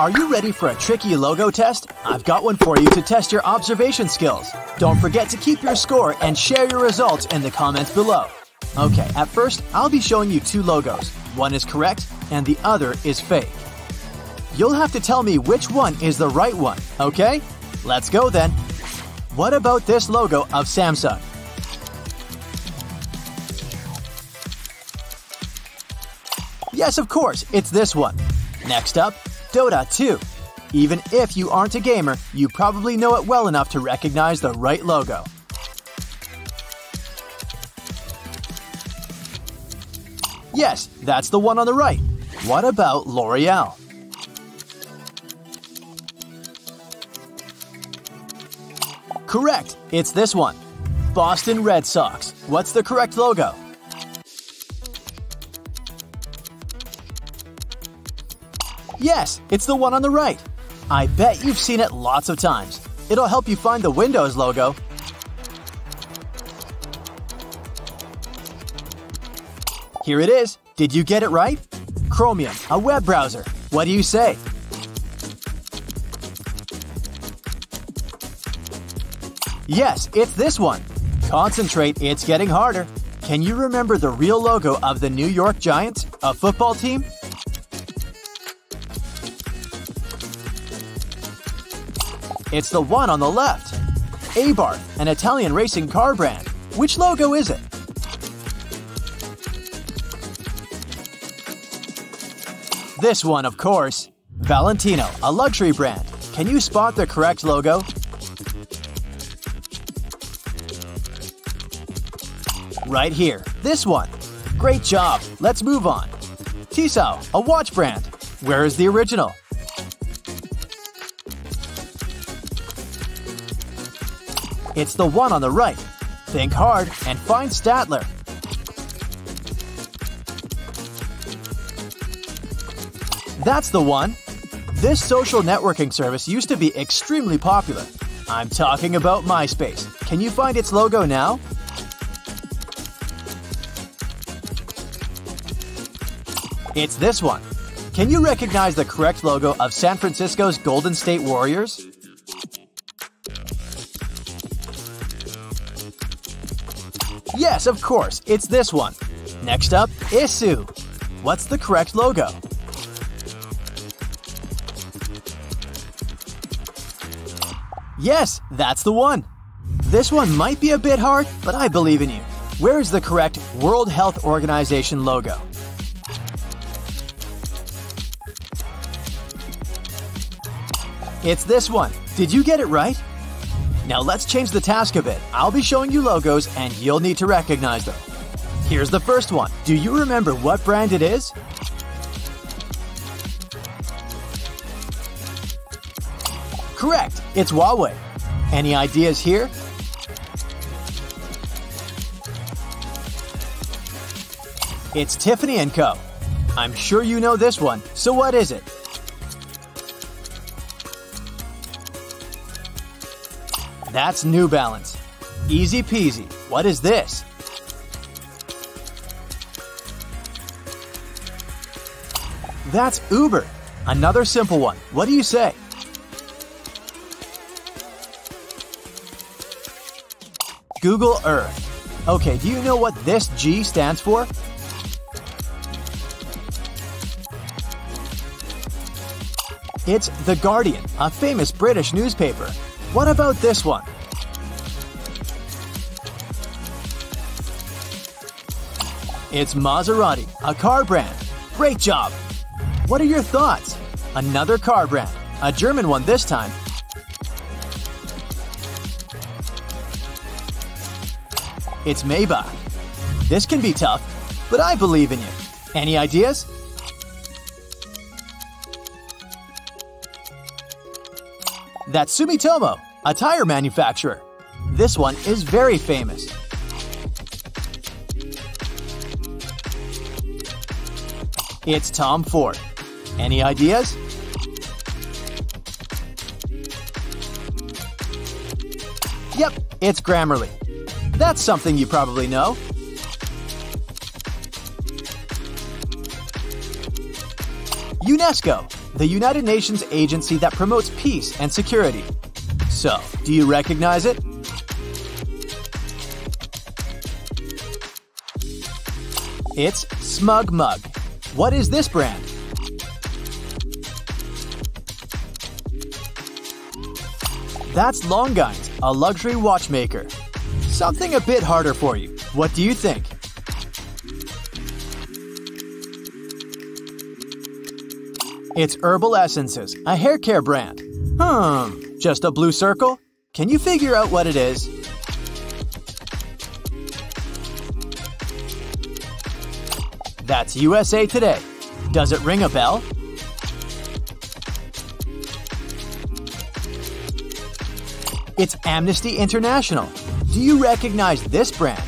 Are you ready for a tricky logo test? I've got one for you to test your observation skills. Don't forget to keep your score and share your results in the comments below. Okay, at first, I'll be showing you two logos. One is correct, and the other is fake. You'll have to tell me which one is the right one, okay? Let's go then. What about this logo of Samsung? Yes, of course, it's this one. Next up, Dota 2. Even if you aren't a gamer, you probably know it well enough to recognize the right logo. Yes, that's the one on the right. What about L'Oreal? Correct, it's this one. Boston Red Sox. What's the correct logo? Yes, it's the one on the right. I bet you've seen it lots of times. It'll help you find the Windows logo. Here it is. Did you get it right? Chromium, a web browser. What do you say? Yes, it's this one. Concentrate, it's getting harder. Can you remember the real logo of the New York Giants, a football team? It's the one on the left. Abarth, an Italian racing car brand. Which logo is it? This one, of course. Valentino, a luxury brand. Can you spot the correct logo? Right here, this one. Great job, let's move on. Tissot, a watch brand. Where is the original? It's the one on the right. Think hard and find Statler. That's the one. This social networking service used to be extremely popular. I'm talking about MySpace. Can you find its logo now? It's this one. Can you recognize the correct logo of San Francisco's Golden State Warriors? Yes, of course, it's this one. Next up, Issuu. What's the correct logo? Yes, that's the one. This one might be a bit hard, but I believe in you. Where is the correct World Health Organization logo? It's this one. Did you get it right? Now let's change the task a bit. I'll be showing you logos and you'll need to recognize them. Here's the first one. Do you remember what brand it is? Correct, it's Huawei. Any ideas here? It's Tiffany & Co. I'm sure you know this one, so what is it? That's New Balance. Easy peasy. What is this? That's Uber. Another simple one. What do you say? Google Earth. Okay, do you know what this G stands for? It's The Guardian, a famous British newspaper. What about this one? It's Maserati, a car brand. Great job! What are your thoughts? Another car brand, a German one this time. It's Maybach. This can be tough, but I believe in you. Any ideas? That's Sumitomo, a tire manufacturer. This one is very famous. It's Tom Ford. Any ideas? Yep, it's Grammarly. That's something you probably know. UNESCO. The United Nations agency that promotes peace and security. So, do you recognize it? It's Smug Mug. What is this brand? That's Longines, a luxury watchmaker. Something a bit harder for you. What do you think? It's Herbal Essences, a hair care brand. Hmm, just a blue circle? Can you figure out what it is? That's USA Today. Does it ring a bell? It's Amnesty International. Do you recognize this brand?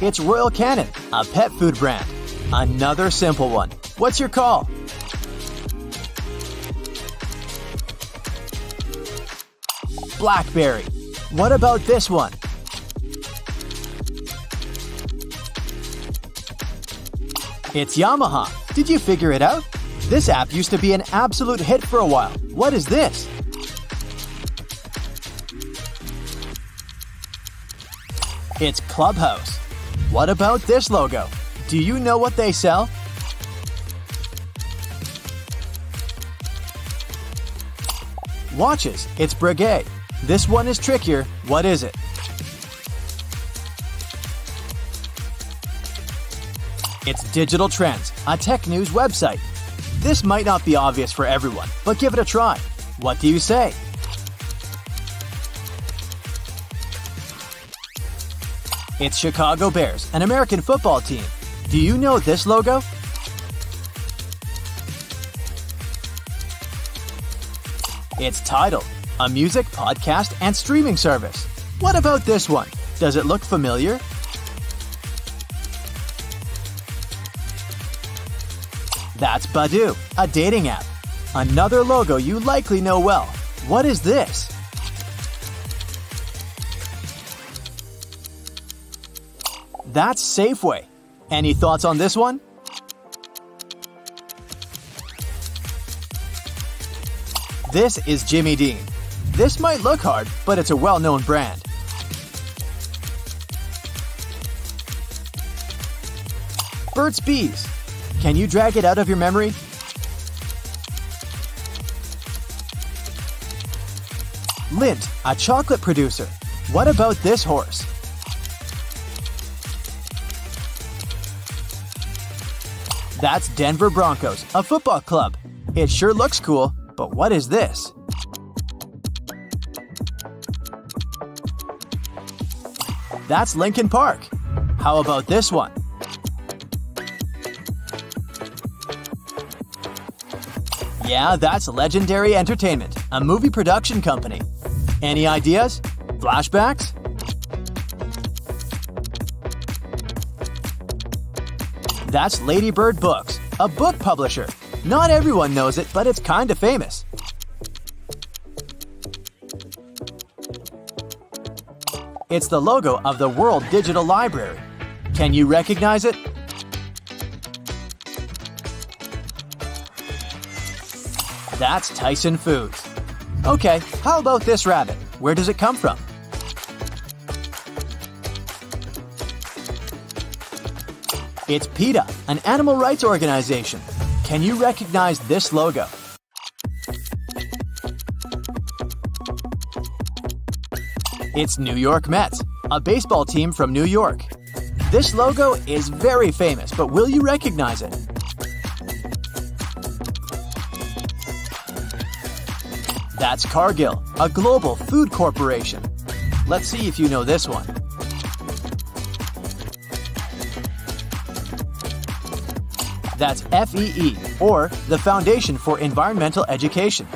It's Royal Canin, a pet food brand. Another simple one. What's your call? Blackberry. What about this one? It's Yamaha. Did you figure it out? This app used to be an absolute hit for a while. What is this? It's Clubhouse. What about this logo? Do you know what they sell? Watches. It's Breguet. This one is trickier. What is it? It's Digital Trends, a tech news website. This might not be obvious for everyone, but give it a try. What do you say? It's Chicago Bears, an American football team. Do you know this logo? It's Tidal, a music, podcast, and streaming service. What about this one? Does it look familiar? That's Badoo, a dating app. Another logo you likely know well. What is this? That's Safeway. Any thoughts on this one? This is Jimmy Dean. This might look hard, but it's a well-known brand. Burt's Bees. Can you drag it out of your memory? Lindt, a chocolate producer. What about this horse? That's Denver Broncos, a football club. It sure looks cool, but what is this? That's Linkin Park. How about this one? Yeah, that's Legendary Entertainment, a movie production company. Any ideas? Flashbacks? That's Ladybird Books, a book publisher. Not everyone knows it, but it's kinda famous. It's the logo of the World Digital Library. Can you recognize it? That's Tyson Foods. Okay, how about this rabbit? Where does it come from? It's PETA, an animal rights organization. Can you recognize this logo? It's New York Mets, a baseball team from New York. This logo is very famous, but will you recognize it? That's Cargill, a global food corporation. Let's see if you know this one. That's FEE, or the Foundation for Environmental Education.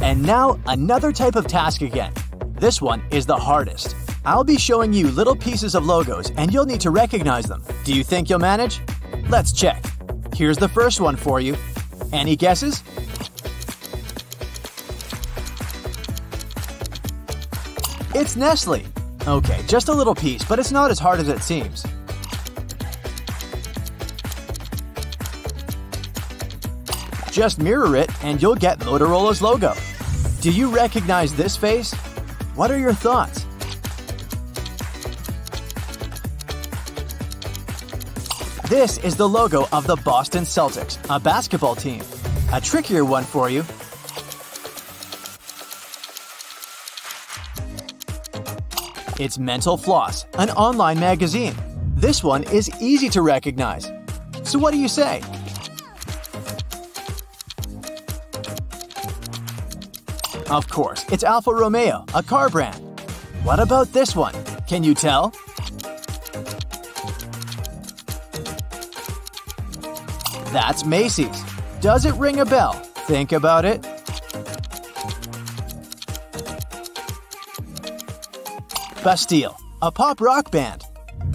And now, another type of task again. This one is the hardest. I'll be showing you little pieces of logos and you'll need to recognize them. Do you think you'll manage? Let's check. Here's the first one for you. Any guesses? It's Nestle. Okay, just a little piece, but it's not as hard as it seems. Just mirror it and you'll get Motorola's logo. Do you recognize this face? What are your thoughts? This is the logo of the Boston Celtics, a basketball team. A trickier one for you. It's Mental Floss, an online magazine. This one is easy to recognize. So what do you say? Of course, it's Alfa Romeo, a car brand. What about this one? Can you tell? That's Macy's. Does it ring a bell? Think about it. Bastille, a pop rock band.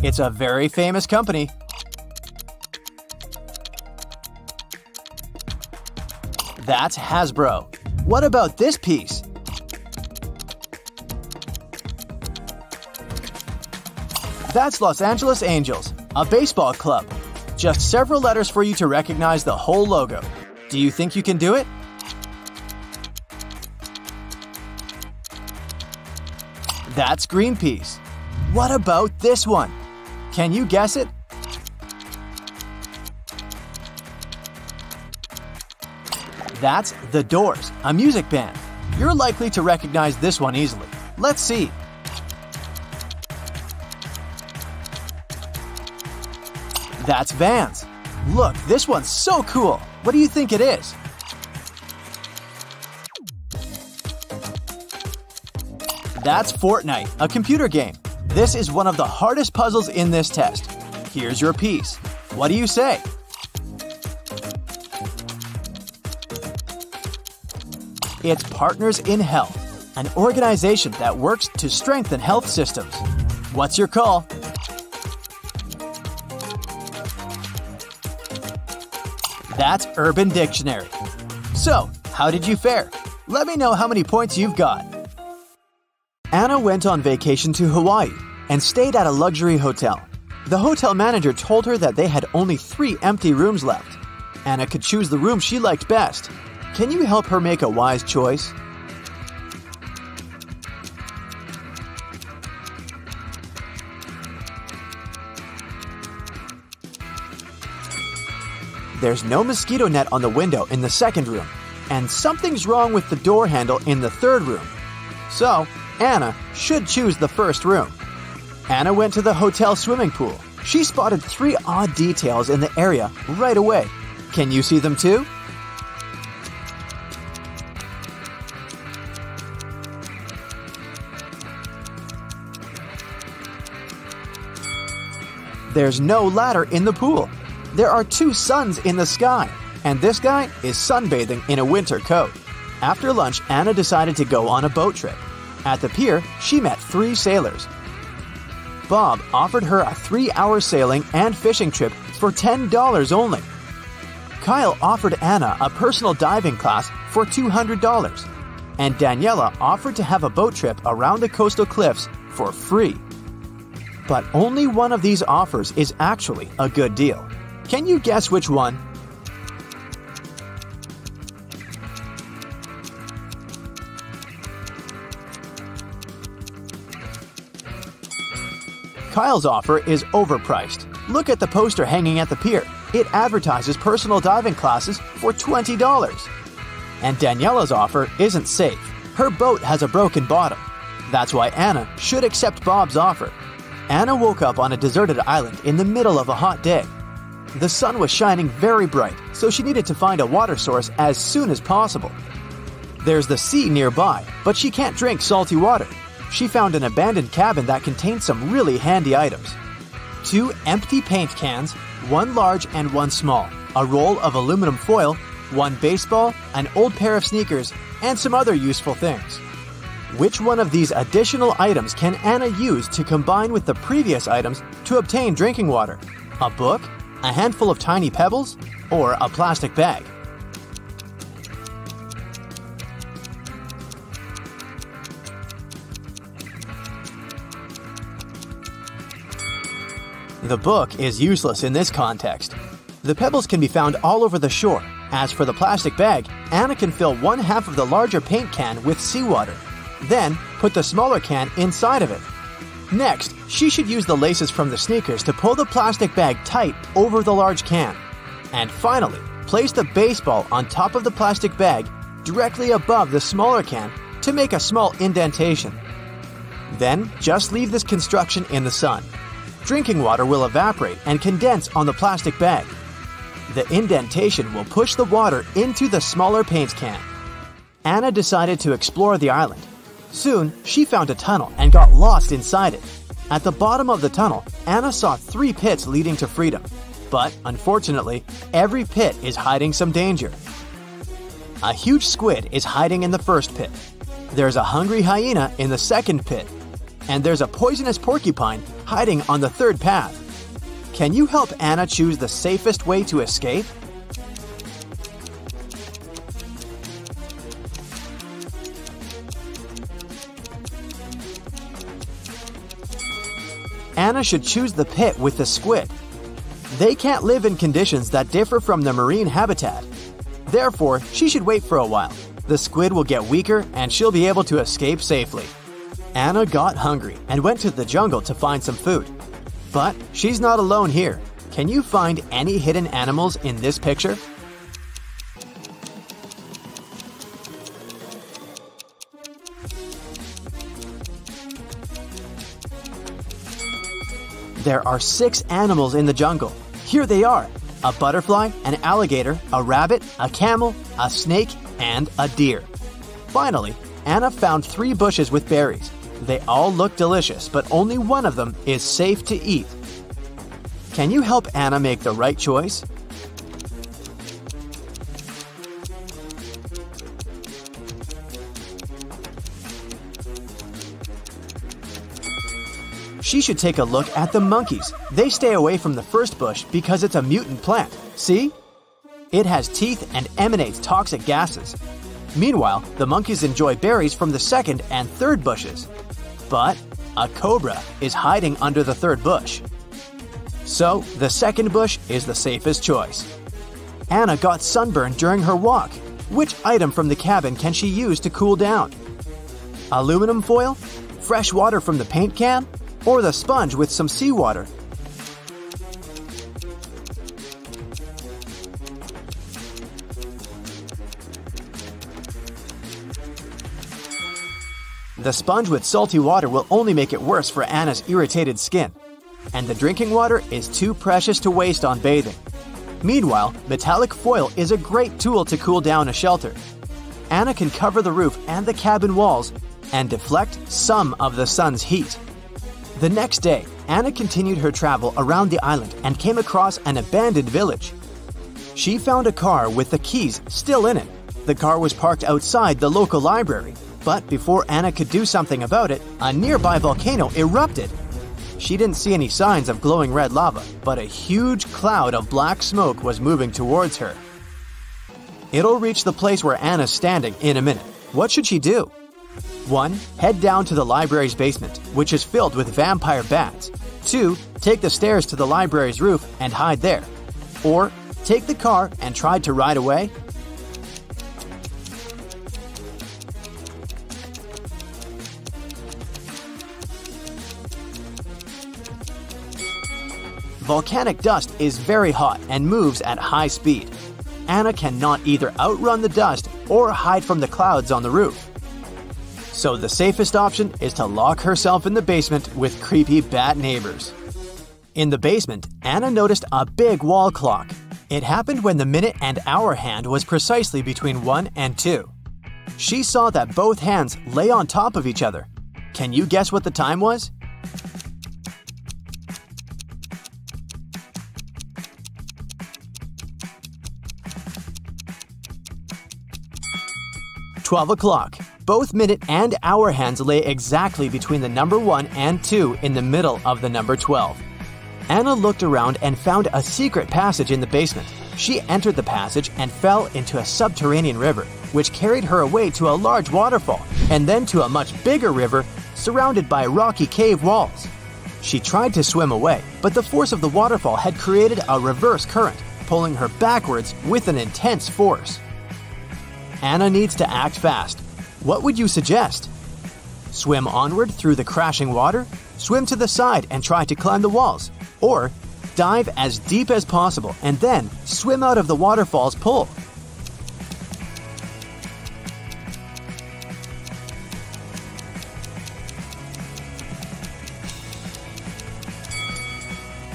It's a very famous company. That's Hasbro. What about this piece? That's Los Angeles Angels, a baseball club. Just several letters for you to recognize the whole logo. Do you think you can do it? That's Greenpeace. What about this one? Can you guess it? That's The Doors, a music band. You're likely to recognize this one easily. Let's see. That's Vans. Look, this one's so cool. What do you think it is? That's Fortnite, a computer game. This is one of the hardest puzzles in this test. Here's your piece. What do you say? It's Partners in Health, an organization that works to strengthen health systems. What's your call? That's Urban Dictionary. So, how did you fare? Let me know how many points you've got. Anna went on vacation to Hawaii and stayed at a luxury hotel. The hotel manager told her that they had only three empty rooms left. Anna could choose the room she liked best. Can you help her make a wise choice? There's no mosquito net on the window in the second room, and something's wrong with the door handle in the third room. So, Anna should choose the first room. Anna went to the hotel swimming pool. She spotted three odd details in the area right away. Can you see them too? There's no ladder in the pool. There are two suns in the sky, and this guy is sunbathing in a winter coat. After lunch, Anna decided to go on a boat trip. At the pier, she met three sailors. Bob offered her a three hour sailing and fishing trip for $10 only. Kyle offered Anna a personal diving class for $200. And Daniela offered to have a boat trip around the coastal cliffs for free. But only one of these offers is actually a good deal. Can you guess which one? Kyle's offer is overpriced. Look at the poster hanging at the pier. It advertises personal diving classes for $20. And Daniela's offer isn't safe. Her boat has a broken bottom. That's why Anna should accept Bob's offer. Anna woke up on a deserted island in the middle of a hot day. The sun was shining very bright, so she needed to find a water source as soon as possible. There's the sea nearby, but she can't drink salty water. She found an abandoned cabin that contained some really handy items. Two empty paint cans, one large and one small, a roll of aluminum foil, one baseball, an old pair of sneakers, and some other useful things. Which one of these additional items can Anna use to combine with the previous items to obtain drinking water? A book, a handful of tiny pebbles, or a plastic bag? The book is useless in this context. The pebbles can be found all over the shore, As for the plastic bag, Anna can fill one half of the larger paint can with seawater. Then, put the smaller can inside of it. Next, she should use the laces from the sneakers to pull the plastic bag tight over the large can. And finally, place the baseball on top of the plastic bag directly above the smaller can to make a small indentation. Then, just leave this construction in the sun. Drinking water will evaporate and condense on the plastic bag. The indentation will push the water into the smaller paint can. Anna decided to explore the island. Soon, she found a tunnel and got lost inside it. At the bottom of the tunnel, Anna saw three pits leading to freedom. But, unfortunately, every pit is hiding some danger. A huge squid is hiding in the first pit. There's a hungry hyena in the second pit. And there's a poisonous porcupine hiding on the third path. Can you help Anna choose the safest way to escape? Anna should choose the pit with the squid. They can't live in conditions that differ from the marine habitat. Therefore, she should wait for a while. The squid will get weaker and she'll be able to escape safely. Anna got hungry and went to the jungle to find some food. But she's not alone here. Can you find any hidden animals in this picture? There are six animals in the jungle. Here they are a butterfly, an alligator, a rabbit, a camel, a snake, and a deer. Finally, Anna found three bushes with berries. They all look delicious, but only one of them is safe to eat. Can you help Anna make the right choice? She should take a look at the monkeys. They stay away from the first bush because it's a mutant plant. See? It has teeth and emanates toxic gases. Meanwhile, the monkeys enjoy berries from the second and third bushes. But a cobra is hiding under the third bush. So, the second bush is the safest choice. Anna got sunburned during her walk. Which item from the cabin can she use to cool down? Aluminum foil? Fresh water from the paint can? Or the sponge with some seawater? The sponge with salty water will only make it worse for Anna's irritated skin. And the drinking water is too precious to waste on bathing. Meanwhile, metallic foil is a great tool to cool down a shelter. Anna can cover the roof and the cabin walls and deflect some of the sun's heat. The next day, Anna continued her travel around the island and came across an abandoned village. She found a car with the keys still in it. The car was parked outside the local library, but before Anna could do something about it, a nearby volcano erupted. She didn't see any signs of glowing red lava, but a huge cloud of black smoke was moving towards her. It'll reach the place where Anna's standing in a minute. What should she do? 1. Head down to the library's basement, which is filled with vampire bats. 2. Take the stairs to the library's roof and hide there. Or take the car and try to ride away. Volcanic dust is very hot and moves at high speed. Anna cannot either outrun the dust or hide from the clouds on the roof. So the safest option is to lock herself in the basement with creepy bat neighbors. In the basement, Anna noticed a big wall clock. It happened when the minute and hour hand was precisely between 1 and 2. She saw that both hands lay on top of each other. Can you guess what the time was? 12 o'clock. Both minute and hour hands lay exactly between the number 1 and 2 in the middle of the number 12. Anna looked around and found a secret passage in the basement. She entered the passage and fell into a subterranean river, which carried her away to a large waterfall, and then to a much bigger river surrounded by rocky cave walls. She tried to swim away, but the force of the waterfall had created a reverse current. pulling her backwards with an intense force. Anna needs to act fast. What would you suggest? Swim onward through the crashing water, swim to the side and try to climb the walls, or dive as deep as possible and then swim out of the waterfall's pull.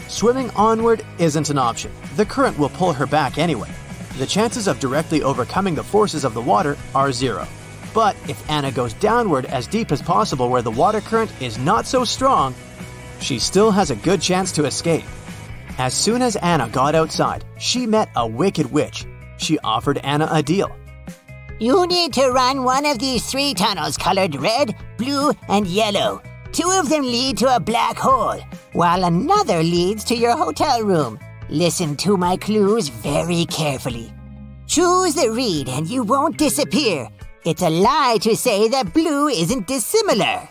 Swimming onward isn't an option. The current will pull her back anyway. The chances of directly overcoming the forces of the water are zero. But if Anna goes downward as deep as possible where the water current is not so strong, she still has a good chance to escape. As soon as Anna got outside, she met a wicked witch. She offered Anna a deal. You need to run one of these three tunnels colored red, blue, and yellow. Two of them lead to a black hole, while another leads to your hotel room. Listen to my clues very carefully. Choose the reed and you won't disappear. It's a lie to say that blue isn't dissimilar.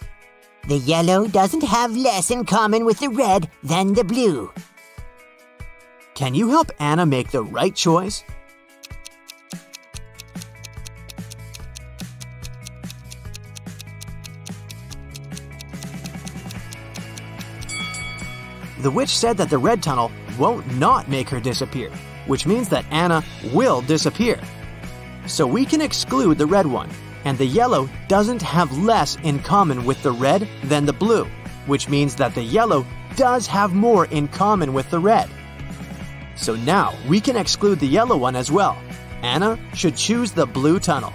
The yellow doesn't have less in common with the red than the blue. Can you help Anna make the right choice? The witch said that the red tunnel won't not make her disappear, which means that Anna will disappear. So we can exclude the red one, and the yellow doesn't have less in common with the red than the blue, which means that the yellow does have more in common with the red. So now we can exclude the yellow one as well. Anna should choose the blue tunnel.